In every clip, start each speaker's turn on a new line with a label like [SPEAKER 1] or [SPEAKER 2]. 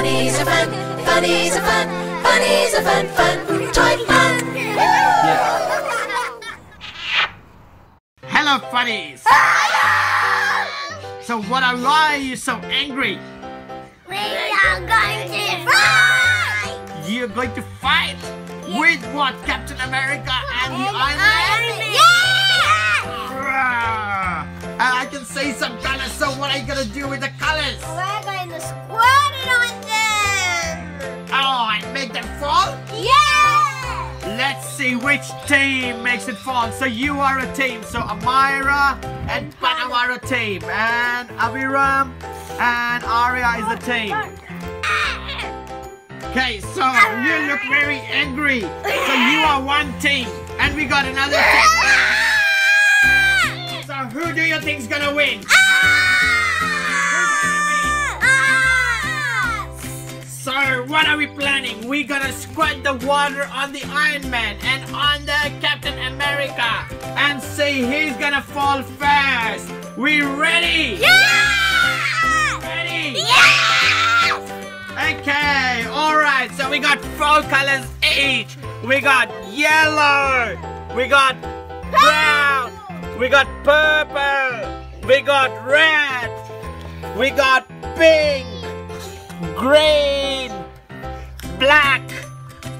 [SPEAKER 1] Funnies are fun, funnies are fun, funnies are fun, fun, toy fun.
[SPEAKER 2] Hello, funnies! So what are why are you so angry?
[SPEAKER 3] We are going to fly!
[SPEAKER 2] You're going to fight? With what? Captain America and the Iron Man?
[SPEAKER 3] Yeah!
[SPEAKER 2] Rah! And I can say some colors, so what are you gonna do with the colors?
[SPEAKER 3] We're
[SPEAKER 2] which team makes it fall. So you are a team. So Amira and Panav are a team. And Aviram and Arya is a team. Okay, so you look very angry. So you are one team. And we got another team. So who do you think's gonna win? Ah! What are we planning? We're gonna squirt the water on the Iron Man and on the Captain America and see he's gonna fall fast. We ready? Yeah! Ready? Yes! Okay, alright, so we got four colors each. We got yellow, we got brown, we got purple, we got red, we got pink, green, black,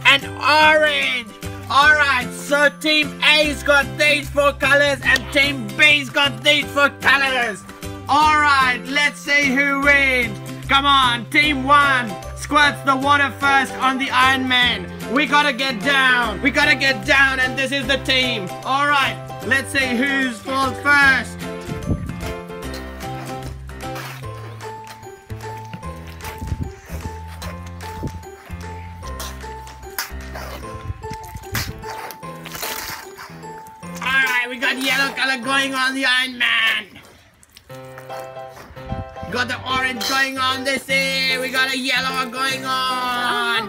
[SPEAKER 2] and orange. Alright, so Team A's got these four colors and Team B's got these four colors. Alright, let's see who wins. Come on, Team 1 squirts the water first on the Iron Man. We gotta get down. We gotta get down and this is the team. Alright, let's see who's falls first. We got yellow color going on the Iron Man. Got the orange going on this here. We got a yellow going on.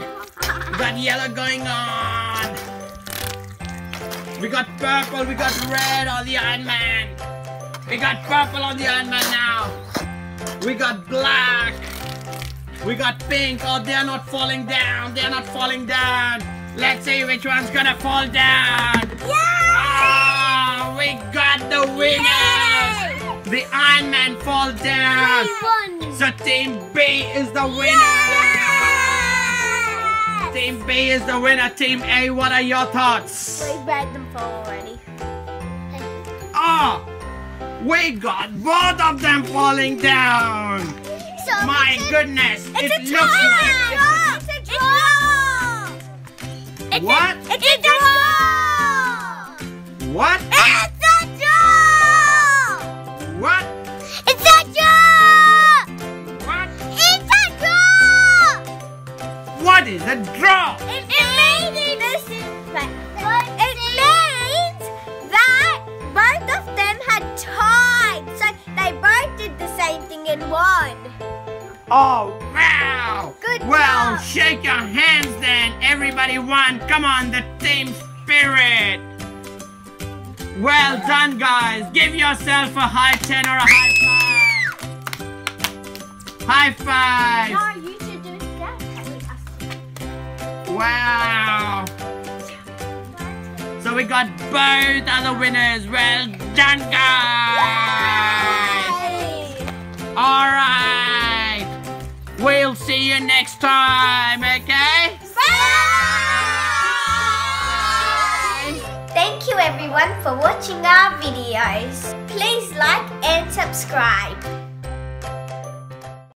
[SPEAKER 2] Got yellow going on. We got purple, we got red on the Iron Man. We got purple on the Iron Man now. We got black. We got pink. Oh, they're not falling down. They're not falling down. Let's see which one's gonna fall down. Oh, we got the winners. The Iron Man fall down. So Team B is the winner. Team B is the winner. Team A, what are your thoughts?
[SPEAKER 3] We read them for already.
[SPEAKER 2] Oh, we got both of them falling down.
[SPEAKER 3] So
[SPEAKER 2] My
[SPEAKER 3] it's
[SPEAKER 2] goodness,
[SPEAKER 3] It's
[SPEAKER 2] it
[SPEAKER 3] a
[SPEAKER 2] looks
[SPEAKER 3] draw!
[SPEAKER 2] like
[SPEAKER 3] It's a draw! It's
[SPEAKER 2] What?
[SPEAKER 3] A, it's a A draw? It, it means this is it means that both of them had tied, so they both did the same thing in one.
[SPEAKER 2] Oh, wow!
[SPEAKER 3] Good
[SPEAKER 2] Well,
[SPEAKER 3] job.
[SPEAKER 2] shake your hands then. Everybody won. Come on, the team spirit. Well done, guys. Give yourself a high 10 or a high five. High five. Wow. So we got both other winners. Well done, guys. Alright. We'll see you next time, okay? Bye.
[SPEAKER 3] Thank you everyone for watching our videos. Please like and subscribe.